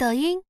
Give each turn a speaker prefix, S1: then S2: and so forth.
S1: 抖音